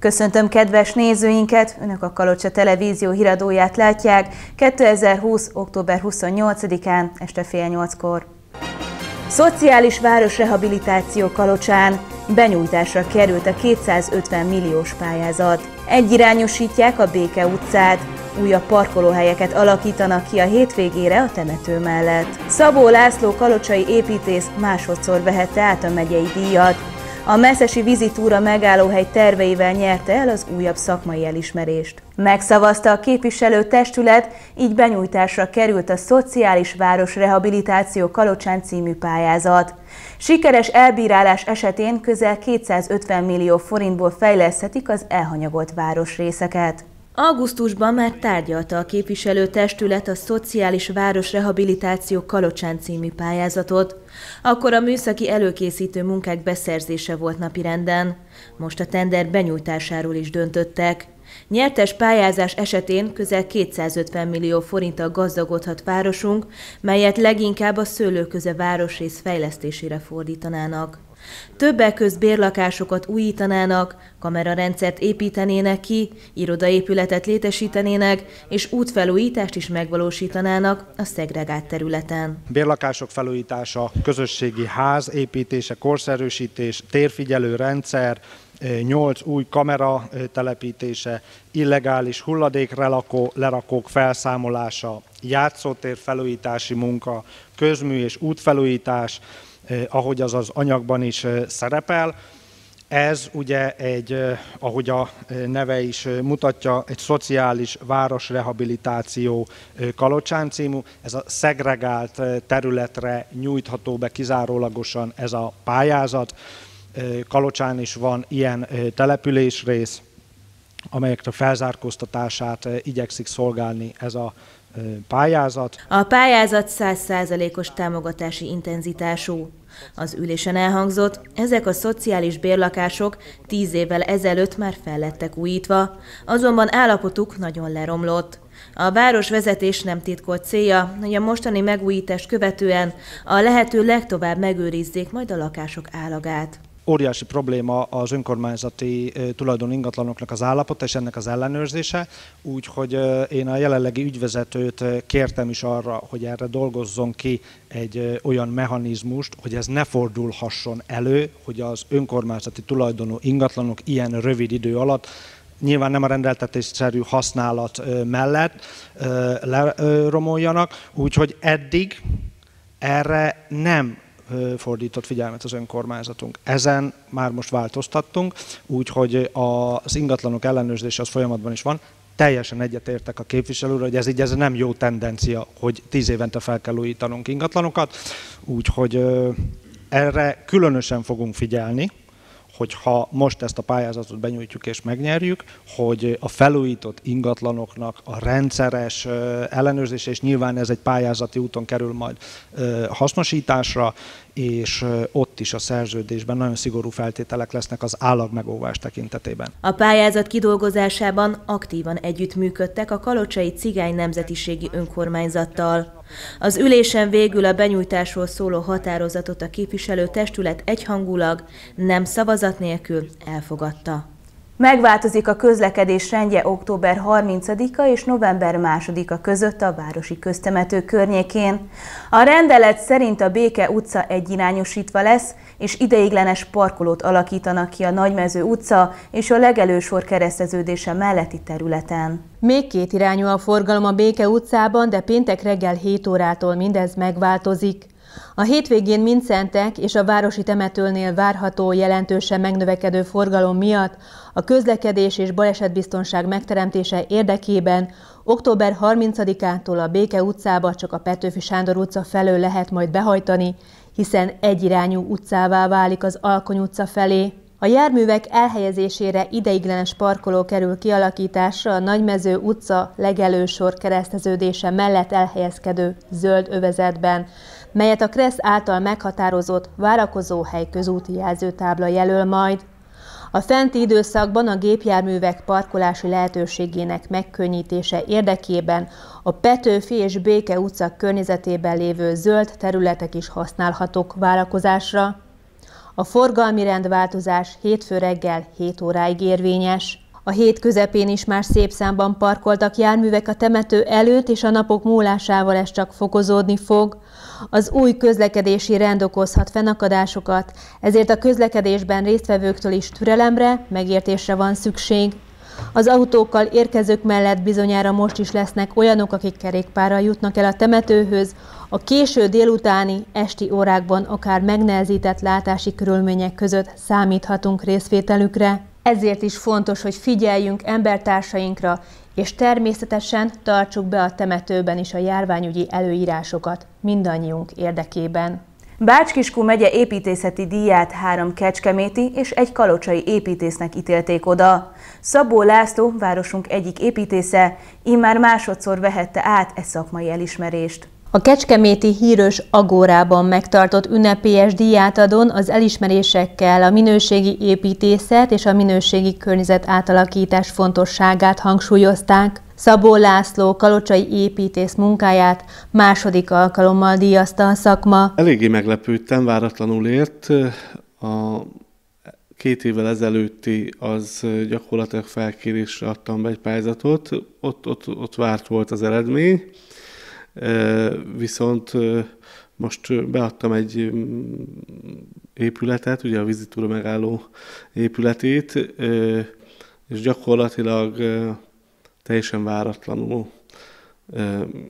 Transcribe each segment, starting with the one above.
Köszöntöm kedves nézőinket! Önök a Kalocsa Televízió híradóját látják 2020. október 28-án este fél nyolckor. Szociális városrehabilitáció Kalocsán benyújtásra került a 250 milliós pályázat. Egyirányosítják a Béke utcát, újabb parkolóhelyeket alakítanak ki a hétvégére a temető mellett. Szabó László kalocsai építész másodszor vehette át a megyei díjat. A Messzesi vízitúra megállóhely terveivel nyerte el az újabb szakmai elismerést. Megszavazta a képviselő testület, így benyújtásra került a Szociális Város Rehabilitáció Kalocsán című pályázat. Sikeres elbírálás esetén közel 250 millió forintból fejleszthetik az elhanyagolt városrészeket. Augusztusban már tárgyalta a képviselőtestület a Szociális Város Rehabilitáció Kalocsán című pályázatot. Akkor a műszaki előkészítő munkák beszerzése volt napirenden. Most a tender benyújtásáról is döntöttek. Nyertes pályázás esetén közel 250 millió forinttal gazdagodhat városunk, melyet leginkább a szőlőköze városrész fejlesztésére fordítanának. Többek közt bérlakásokat újítanának, kamerarendszert építenének ki, irodaépületet létesítenének, és útfelújítást is megvalósítanának a szegregált területen. Bérlakások felújítása, közösségi ház építése, korszerűsítés, térfigyelő rendszer, nyolc új kamera telepítése, illegális hulladékrelakó, lerakók felszámolása, játszótér felújítási munka, közmű és útfelújítás, ahogy az az anyagban is szerepel. Ez ugye egy, ahogy a neve is mutatja, egy szociális városrehabilitáció Kalocsán című. Ez a szegregált területre nyújtható be kizárólagosan ez a pályázat. Kalocsán is van ilyen településrész, amelyek a felzárkóztatását igyekszik szolgálni ez a pályázat. A pályázat 100%-os támogatási intenzitású. Az ülésen elhangzott, ezek a szociális bérlakások tíz évvel ezelőtt már fellettek újítva, azonban állapotuk nagyon leromlott. A városvezetés nem titkolt célja, hogy a mostani megújítást követően a lehető legtovább megőrizzék majd a lakások állagát óriási probléma az önkormányzati tulajdon ingatlanoknak az állapota és ennek az ellenőrzése, úgyhogy én a jelenlegi ügyvezetőt kértem is arra, hogy erre dolgozzon ki egy olyan mechanizmust, hogy ez ne fordulhasson elő, hogy az önkormányzati tulajdonú ingatlanok ilyen rövid idő alatt nyilván nem a rendeltetésszerű használat mellett leromoljanak, úgyhogy eddig erre nem fordított figyelmet az önkormányzatunk. Ezen már most változtattunk, úgyhogy az ingatlanok ellenőrzése az folyamatban is van. Teljesen egyetértek a képviselőről, hogy ez így ez nem jó tendencia, hogy tíz évente fel kell újítanunk ingatlanokat, úgyhogy erre különösen fogunk figyelni, hogy ha most ezt a pályázatot benyújtjuk és megnyerjük, hogy a felújított ingatlanoknak a rendszeres ellenőrzése, és nyilván ez egy pályázati úton kerül majd hasznosításra, és ott is a szerződésben nagyon szigorú feltételek lesznek az állagmegóvás tekintetében. A pályázat kidolgozásában aktívan együttműködtek a Kalocsai Cigány Nemzetiségi Önkormányzattal. Az ülésen végül a benyújtásról szóló határozatot a képviselő testület egyhangulag, nem szavazat nélkül elfogadta. Megváltozik a közlekedés rendje október 30-a és november 2-a között a városi köztemető környékén. A rendelet szerint a Béke utca egyirányosítva lesz, és ideiglenes parkolót alakítanak ki a Nagymező utca és a legelősor kereszteződése melletti területen. Még két irányú a forgalom a Béke utcában, de péntek reggel 7 órától mindez megváltozik. A hétvégén Mincentek és a városi temetőnél várható jelentősen megnövekedő forgalom miatt a közlekedés és balesetbiztonság megteremtése érdekében október 30-ától a Béke utcába csak a Petőfi Sándor utca felől lehet majd behajtani, hiszen egyirányú utcává válik az Alkony utca felé. A járművek elhelyezésére ideiglenes parkoló kerül kialakításra a Nagymező utca legelősor kereszteződése mellett elhelyezkedő zöld övezetben, melyet a Kressz által meghatározott várakozóhely közúti jelzőtábla jelöl majd. A fenti időszakban a gépjárművek parkolási lehetőségének megkönnyítése érdekében a Petőfi és Béke utca környezetében lévő zöld területek is használhatók várakozásra. A forgalmi rendváltozás hétfő reggel 7 óráig érvényes. A hét közepén is már szép számban parkoltak járművek a temető előtt, és a napok múlásával ez csak fokozódni fog. Az új közlekedési rend okozhat fennakadásokat, ezért a közlekedésben résztvevőktől is türelemre, megértésre van szükség. Az autókkal érkezők mellett bizonyára most is lesznek olyanok, akik kerékpárral jutnak el a temetőhöz, a késő délutáni, esti órákban akár megnehezített látási körülmények között számíthatunk részvételükre. Ezért is fontos, hogy figyeljünk embertársainkra, és természetesen tartsuk be a temetőben is a járványügyi előírásokat mindannyiunk érdekében. Bácskiskú megye építészeti díját három kecskeméti és egy kalocsai építésznek ítélték oda. Szabó László, városunk egyik építésze, immár másodszor vehette át e szakmai elismerést. A Kecskeméti hírös Agórában megtartott ünnepélyes díjátadón az elismerésekkel a minőségi építészet és a minőségi környezet átalakítás fontosságát hangsúlyozták. Szabó László kalocsai építész munkáját második alkalommal díjazta a szakma. Eléggé meglepődtem, váratlanul ért. A két évvel ezelőtti az gyakorlatilag felkérésre adtam be egy pályázatot, ott, ott, ott várt volt az eredmény, viszont most beadtam egy épületet, ugye a vizitúra megálló épületét, és gyakorlatilag teljesen váratlanul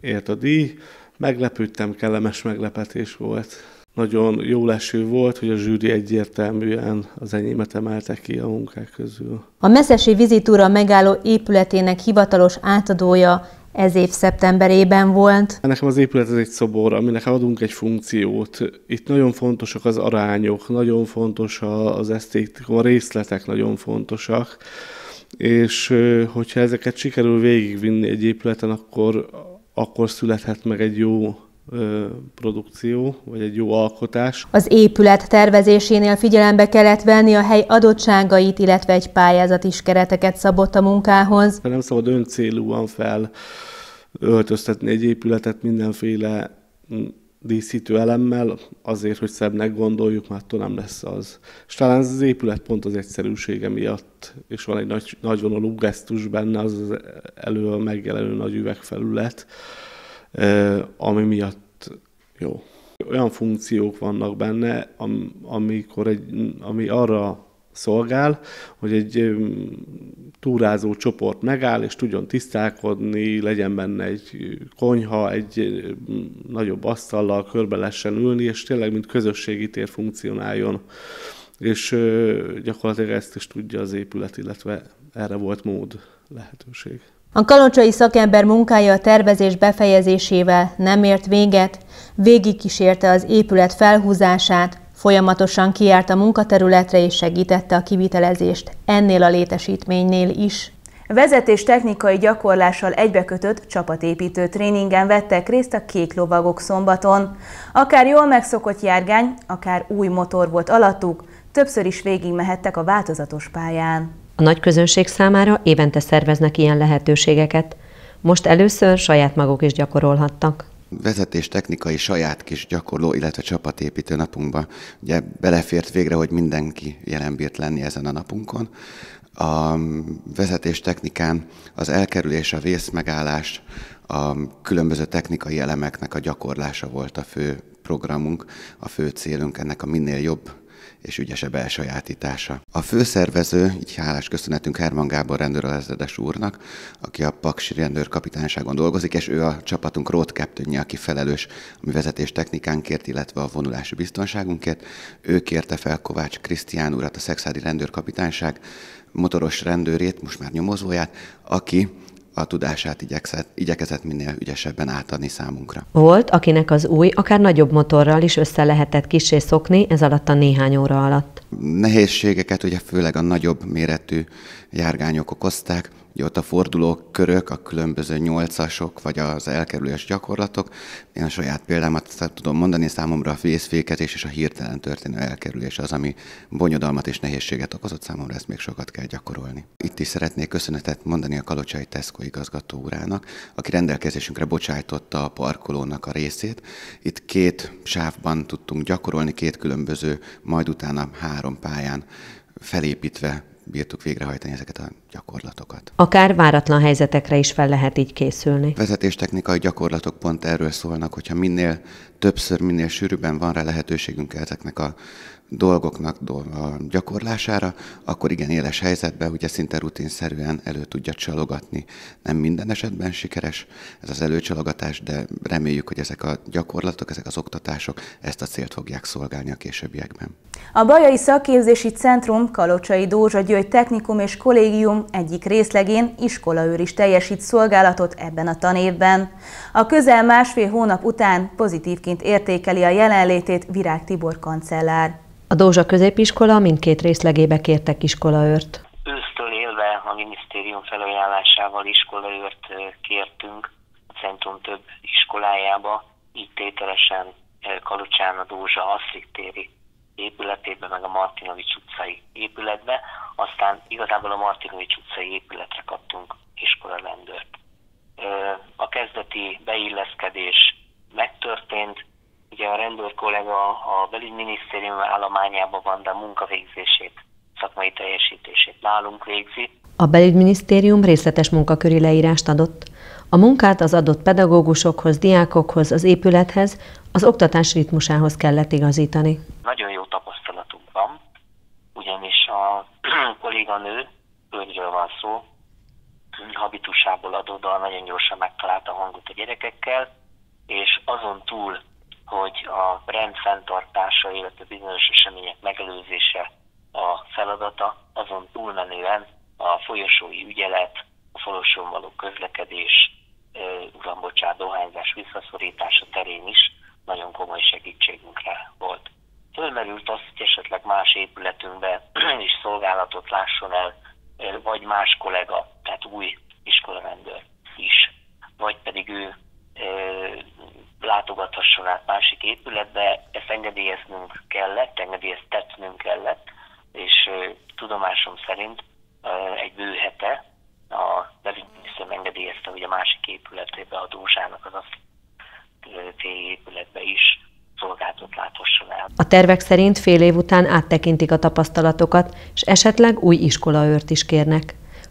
ért a díj. Meglepődtem, kellemes meglepetés volt. Nagyon jó leső volt, hogy a zsűri egyértelműen az enyémet emelte ki a munkák közül. A Messzesi vizitúra megálló épületének hivatalos átadója ez év szeptemberében volt. Nekem az épület ez egy szobor, aminek adunk egy funkciót. Itt nagyon fontosak az arányok, nagyon fontos az esztétika, a részletek nagyon fontosak, és hogyha ezeket sikerül végigvinni egy épületen, akkor, akkor születhet meg egy jó produkció, vagy egy jó alkotás. Az épület tervezésénél figyelembe kellett venni a hely adottságait, illetve egy pályázat is kereteket szabott a munkához. Nem szabad öncélúan fel öltöztetni egy épületet mindenféle díszítő elemmel, azért, hogy szebbnek gondoljuk, már attól nem lesz az. És talán ez az épület pont az egyszerűsége miatt, és van egy nagy, nagyvonalú gesztus benne, az, az elő megjelenő nagy üvegfelület, ami miatt jó. Olyan funkciók vannak benne, amikor egy, ami arra szolgál, hogy egy túrázó csoport megáll, és tudjon tisztálkodni, legyen benne egy konyha, egy nagyobb asztallal körbe lessen ülni, és tényleg mint közösségi tér funkcionáljon. És gyakorlatilag ezt is tudja az épület, illetve erre volt mód, lehetőség. A kalocsai szakember munkája a tervezés befejezésével nem ért véget, végigkísérte az épület felhúzását, folyamatosan kiárt a munkaterületre és segítette a kivitelezést ennél a létesítménynél is. Vezetés technikai gyakorlással egybekötött csapatépítő tréningen vettek részt a kék lovagok szombaton. Akár jól megszokott járgány, akár új motor volt alattuk, többször is végigmehettek a változatos pályán. A nagy közönség számára évente szerveznek ilyen lehetőségeket. Most először saját maguk is gyakorolhattak. Vezetés technikai saját kis gyakorló, illetve csapatépítő napunkba ugye belefért végre, hogy mindenki jelen bírt lenni ezen a napunkon. A vezetés technikán az elkerülés, a vészmegállás, a különböző technikai elemeknek a gyakorlása volt a fő programunk, a fő célunk ennek a minél jobb és ügyesebb elsajátítása. A főszervező, így hálás köszönetünk Herman Gábor rendőrezredes úrnak, aki a Paksi rendőrkapitányságon dolgozik, és ő a csapatunk road captainje, aki felelős a mi vezetés technikánkért, illetve a vonulási biztonságunkért. Ő kérte fel Kovács Krisztián urat, a Szexádi rendőrkapitányság motoros rendőrét, most már nyomozóját, aki a tudását igyekezett, igyekezett minél ügyesebben átadni számunkra. Volt, akinek az új, akár nagyobb motorral is össze lehetett kisé szokni ez alatt a néhány óra alatt. Nehézségeket ugye főleg a nagyobb méretű járgányok okozták. Ugye ott a forduló körök, a különböző nyolcasok, vagy az elkerülés gyakorlatok. Én a saját példámat tudom mondani, számomra a vészfékezés és a hirtelen történő elkerülés az, ami bonyodalmat és nehézséget okozott számomra, ezt még sokat kell gyakorolni. Itt is szeretnék köszönetet mondani a Kalocsai Tesco igazgató úrának, aki rendelkezésünkre bocsájtotta a parkolónak a részét. Itt két sávban tudtunk gyakorolni, két különböző, majd utána három pályán felépítve bírtuk végrehajtani ezeket a gyakorlatokat. Akár váratlan helyzetekre is fel lehet így készülni. Vezetéstechnikai gyakorlatok pont erről szólnak, hogyha minél többször, minél sűrűbben van rá lehetőségünk ezeknek a dolgoknak a gyakorlására, akkor igen éles helyzetben ugye szinte rutinszerűen elő tudja csalogatni. Nem minden esetben sikeres ez az előcsalogatás, de reméljük, hogy ezek a gyakorlatok, ezek az oktatások ezt a célt fogják szolgálni a későbbiekben. A Bajai Szakképzési Centrum Kalocsai Dózsa György Technikum és Kollégium egyik részlegén iskolaőr is teljesít szolgálatot ebben a tanévben. A közel másfél hónap után pozitívként értékeli a jelenlétét Virág Tibor kancellár. A Dózsa középiskola mindkét részlegébe kértek iskolaőrt. Ősztől élve a minisztérium felajánlásával iskolaőrt kértünk a centrum több iskolájába, így tételesen Kalucsán a Dózsa Asszik téri épületébe, meg a Martinovics utcai épületbe, aztán igazából a Martinovics utcai épületre kaptunk iskolarendőrt. A kezdeti beilleszkedés megtörtént, Ugye a rendőr kollega a belügyminisztérium állományában van, de a munkavégzését, szakmai teljesítését nálunk végzi. A belügyminisztérium részletes munkaköri leírást adott. A munkát az adott pedagógusokhoz, diákokhoz, az épülethez, az oktatás ritmusához kellett igazítani. Nagyon ugyanis a kolléganő, hölgyről van szó, habitusából adódóan nagyon gyorsan megtalálta a hangot a gyerekekkel, és azon túl hogy a rend fenntartása, illetve bizonyos események megelőzése a feladata, azon túlmenően a folyosói ügyelet, a folyosón való közlekedés, uram, bocsánat, dohányzás visszaszorítása terén is nagyon komoly segítségünkre volt. Fölmerült az, hogy épületünkben is szolgálatot lásson el, vagy más kollega, tehát új iskolarendőr is, vagy pedig ő látogathasson át másik épületbe, ezt engedélyeznünk kellett, engedélyeztetnünk kellett, és tudomásom szerint egy bő hete a belügyminiszter engedélyezte, hogy a másik épületébe a Dózsának az azt épületbe is szolgáltat láthasson el. A tervek szerint fél év után áttekintik a tapasztalatokat, és esetleg új iskolaőrt is kérnek.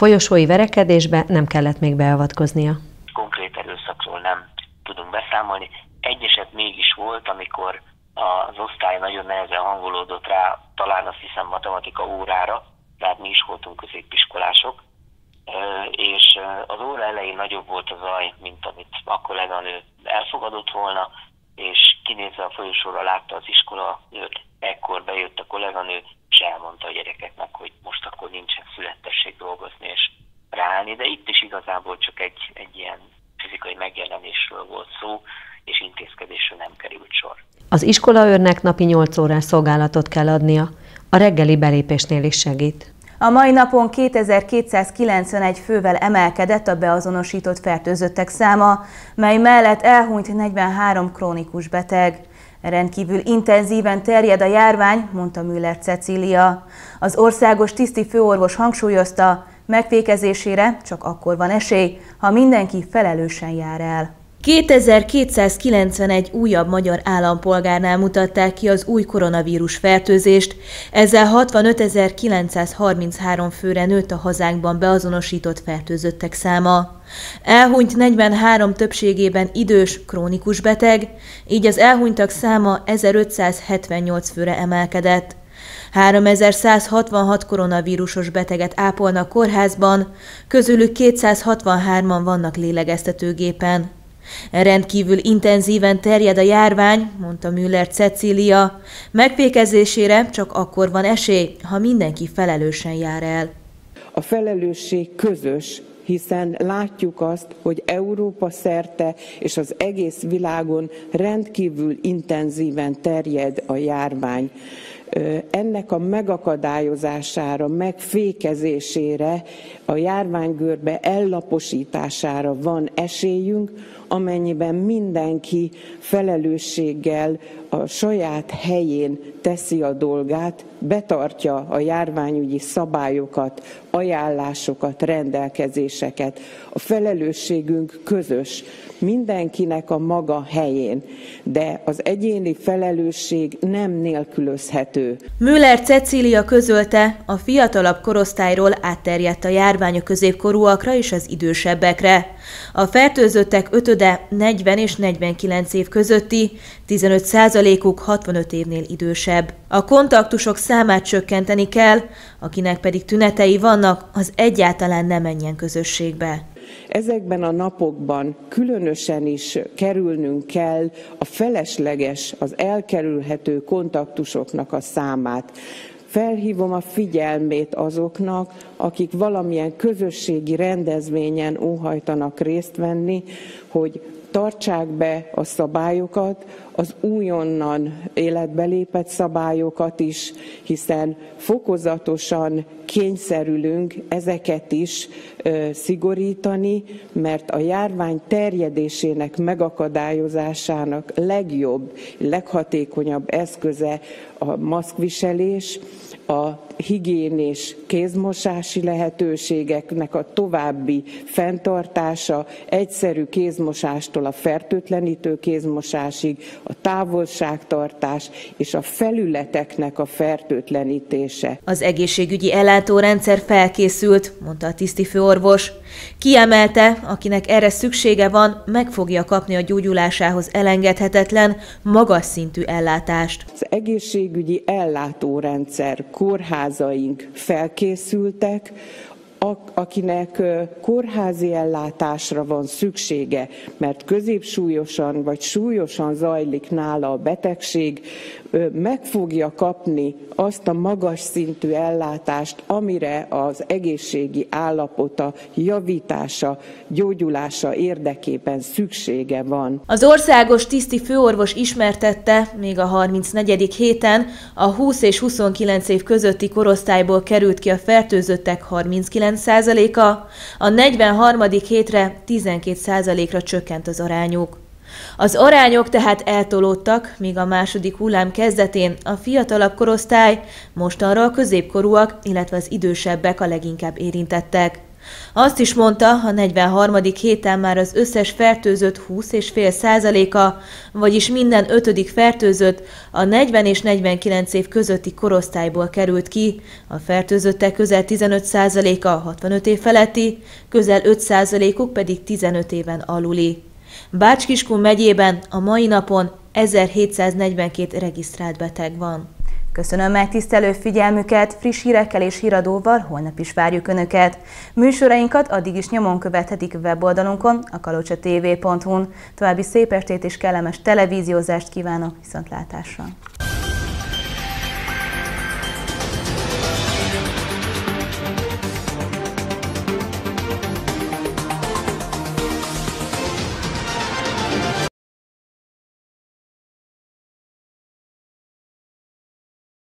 Folyosói verekedésbe nem kellett még beavatkoznia. Konkrét erőszakról nem tudunk beszámolni. Egy eset mégis volt, amikor az osztály nagyon nehezen hangolódott rá, talán azt hiszem matematika órára, tehát mi is voltunk középiskolások, és az óra elején nagyobb volt a zaj, mint amit a kolléganő elfogadott volna, és kinézve a folyosóra látta az iskola, őt, ekkor bejött a kolléganő, és elmondta a gyerekeknek, hogy most akkor nincsen születtesség dolgozni és ráállni, de itt is igazából csak egy, egy ilyen fizikai megjelenésről volt szó, és intézkedésre nem került sor. Az iskolaőrnek napi 8 órás szolgálatot kell adnia. A reggeli belépésnél is segít. A mai napon 2291 fővel emelkedett a beazonosított fertőzöttek száma, mely mellett elhunyt 43 krónikus beteg. Rendkívül intenzíven terjed a járvány, mondta Müller Cecília. Az országos tiszti főorvos hangsúlyozta, megfékezésére csak akkor van esély, ha mindenki felelősen jár el. 2291 újabb magyar állampolgárnál mutatták ki az új koronavírus fertőzést, ezzel 65.933 főre nőtt a hazánkban beazonosított fertőzöttek száma. Elhunyt 43 többségében idős, krónikus beteg, így az elhunytak száma 1578 főre emelkedett. 3166 koronavírusos beteget ápolnak kórházban, közülük 263-an vannak lélegeztetőgépen. Rendkívül intenzíven terjed a járvány, mondta Müller Cecília. Megfékezésére csak akkor van esély, ha mindenki felelősen jár el. A felelősség közös, hiszen látjuk azt, hogy Európa szerte és az egész világon rendkívül intenzíven terjed a járvány ennek a megakadályozására, megfékezésére, a járványgörbe ellaposítására van esélyünk, amennyiben mindenki felelősséggel a saját helyén teszi a dolgát, betartja a járványügyi szabályokat, ajánlásokat, rendelkezéseket. A felelősségünk közös, mindenkinek a maga helyén, de az egyéni felelősség nem nélkülözhető. Müller Cecília közölte, a fiatalabb korosztályról átterjedt a járvány a középkorúakra és az idősebbekre. A fertőzöttek ötöde 40 és 49 év közötti, 15 százalékuk 65 évnél idősebb. A kontaktusok számát csökkenteni kell, akinek pedig tünetei vannak, az egyáltalán ne menjen közösségbe. Ezekben a napokban különösen is kerülnünk kell a felesleges, az elkerülhető kontaktusoknak a számát. Felhívom a figyelmét azoknak, akik valamilyen közösségi rendezvényen óhajtanak részt venni, hogy tartsák be a szabályokat, az újonnan életbe lépett szabályokat is, hiszen fokozatosan kényszerülünk ezeket is ö, szigorítani, mert a járvány terjedésének megakadályozásának legjobb, leghatékonyabb eszköze a maszkviselés, a higiénés kézmosási lehetőségeknek a további fenntartása, egyszerű kézmosástól a fertőtlenítő kézmosásig, a távolságtartás és a felületeknek a fertőtlenítése. Az egészségügyi ellátórendszer felkészült, mondta a tisztifőorvos. Kiemelte, akinek erre szüksége van, meg fogja kapni a gyógyulásához elengedhetetlen, magas szintű ellátást. Az egészségügyi ellátórendszer, kórházaink felkészültek, akinek kórházi ellátásra van szüksége, mert középsúlyosan vagy súlyosan zajlik nála a betegség, meg fogja kapni azt a magas szintű ellátást, amire az egészségi állapota javítása, gyógyulása érdekében szüksége van. Az országos tiszti főorvos ismertette még a 34. héten a 20 és 29 év közötti korosztályból került ki a fertőzöttek 39%-a, a 43. hétre 12%-ra csökkent az arányuk. Az arányok tehát eltolódtak, míg a második hullám kezdetén a fiatalabb korosztály, mostanra a középkorúak, illetve az idősebbek a leginkább érintettek. Azt is mondta, a 43. héten már az összes fertőzött 20,5 százaléka, vagyis minden ötödik fertőzött a 40 és 49 év közötti korosztályból került ki, a fertőzöttek közel 15 százaléka 65 év feletti, közel 5 százalékuk pedig 15 éven aluli. Bácskiskun megyében a mai napon 1742 regisztrált beteg van. Köszönöm megtisztelő figyelmüket, friss hírekkel és híradóval holnap is várjuk Önöket. Műsorainkat addig is nyomon követhetik weboldalunkon, a kalocsatv.hu-n. További szép estét és kellemes televíziózást kívánok viszontlátásra!